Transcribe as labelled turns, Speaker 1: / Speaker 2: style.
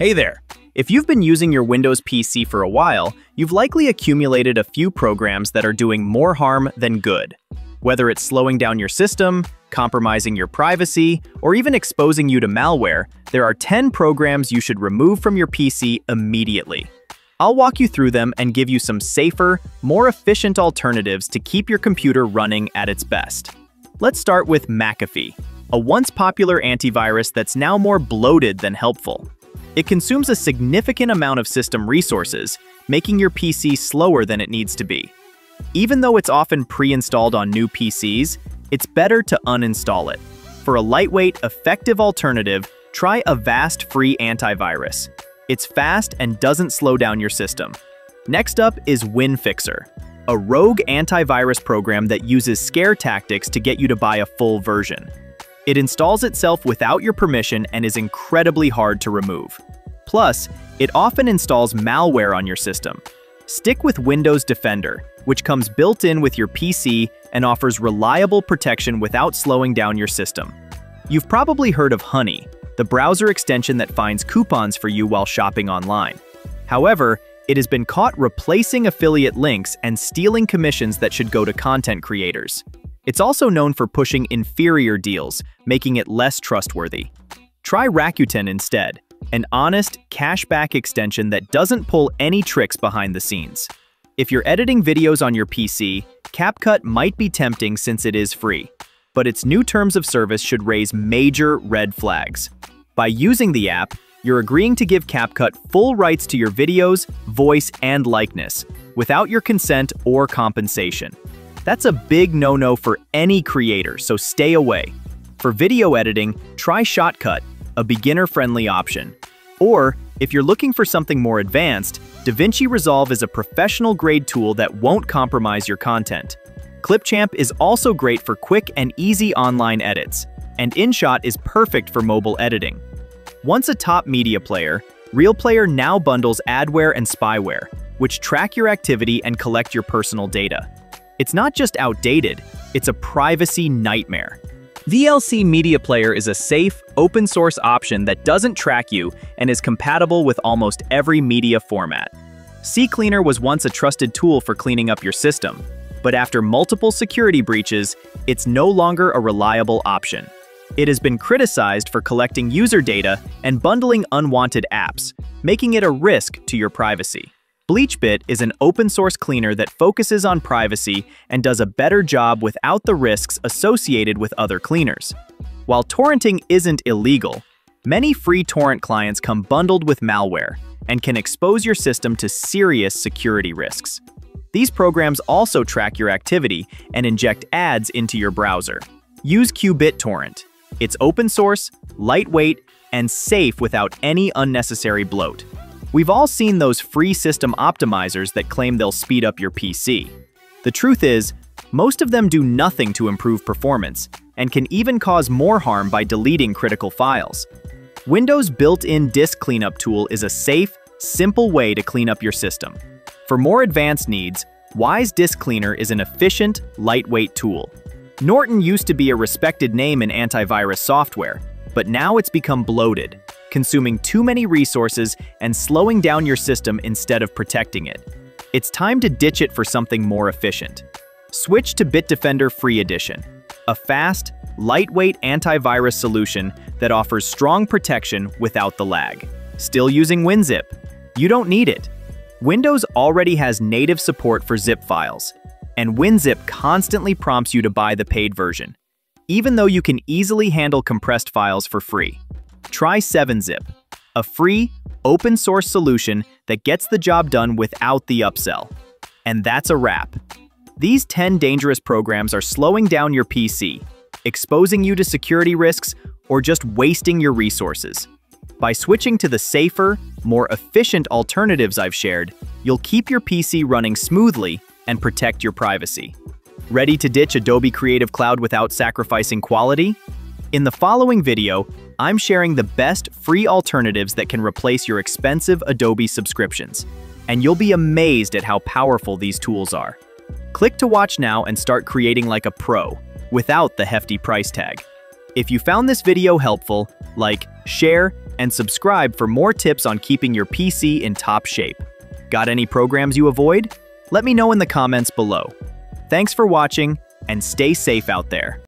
Speaker 1: Hey there! If you've been using your Windows PC for a while, you've likely accumulated a few programs that are doing more harm than good. Whether it's slowing down your system, compromising your privacy, or even exposing you to malware, there are 10 programs you should remove from your PC immediately. I'll walk you through them and give you some safer, more efficient alternatives to keep your computer running at its best. Let's start with McAfee, a once popular antivirus that's now more bloated than helpful. It consumes a significant amount of system resources, making your PC slower than it needs to be. Even though it's often pre-installed on new PCs, it's better to uninstall it. For a lightweight, effective alternative, try Avast Free Antivirus. It's fast and doesn't slow down your system. Next up is WinFixer, a rogue antivirus program that uses scare tactics to get you to buy a full version. It installs itself without your permission and is incredibly hard to remove. Plus, it often installs malware on your system. Stick with Windows Defender, which comes built in with your PC and offers reliable protection without slowing down your system. You've probably heard of Honey, the browser extension that finds coupons for you while shopping online. However, it has been caught replacing affiliate links and stealing commissions that should go to content creators. It's also known for pushing inferior deals, making it less trustworthy. Try Rakuten instead, an honest, cashback extension that doesn't pull any tricks behind the scenes. If you're editing videos on your PC, CapCut might be tempting since it is free, but its new terms of service should raise major red flags. By using the app, you're agreeing to give CapCut full rights to your videos, voice, and likeness, without your consent or compensation. That's a big no-no for any creator, so stay away. For video editing, try Shotcut, a beginner-friendly option. Or, if you're looking for something more advanced, DaVinci Resolve is a professional-grade tool that won't compromise your content. Clipchamp is also great for quick and easy online edits, and InShot is perfect for mobile editing. Once a top media player, RealPlayer now bundles adware and spyware, which track your activity and collect your personal data. It's not just outdated, it's a privacy nightmare. VLC Media Player is a safe, open-source option that doesn't track you and is compatible with almost every media format. CCleaner was once a trusted tool for cleaning up your system, but after multiple security breaches, it's no longer a reliable option. It has been criticized for collecting user data and bundling unwanted apps, making it a risk to your privacy. BleachBit is an open-source cleaner that focuses on privacy and does a better job without the risks associated with other cleaners. While torrenting isn't illegal, many free torrent clients come bundled with malware and can expose your system to serious security risks. These programs also track your activity and inject ads into your browser. Use qBittorrent. It's open source, lightweight, and safe without any unnecessary bloat. We've all seen those free system optimizers that claim they'll speed up your PC. The truth is, most of them do nothing to improve performance, and can even cause more harm by deleting critical files. Windows' built-in disk cleanup tool is a safe, simple way to clean up your system. For more advanced needs, Wise Disk Cleaner is an efficient, lightweight tool. Norton used to be a respected name in antivirus software, but now it's become bloated, consuming too many resources and slowing down your system instead of protecting it. It's time to ditch it for something more efficient. Switch to Bitdefender Free Edition, a fast, lightweight antivirus solution that offers strong protection without the lag. Still using WinZip? You don't need it. Windows already has native support for zip files, and WinZip constantly prompts you to buy the paid version, even though you can easily handle compressed files for free. Try 7-Zip, a free, open-source solution that gets the job done without the upsell. And that's a wrap. These 10 dangerous programs are slowing down your PC, exposing you to security risks, or just wasting your resources. By switching to the safer, more efficient alternatives I've shared, you'll keep your PC running smoothly and protect your privacy. Ready to ditch Adobe Creative Cloud without sacrificing quality? In the following video, I'm sharing the best free alternatives that can replace your expensive Adobe subscriptions. And you'll be amazed at how powerful these tools are. Click to watch now and start creating like a pro, without the hefty price tag. If you found this video helpful, like, share, and subscribe for more tips on keeping your PC in top shape. Got any programs you avoid? Let me know in the comments below. Thanks for watching, and stay safe out there.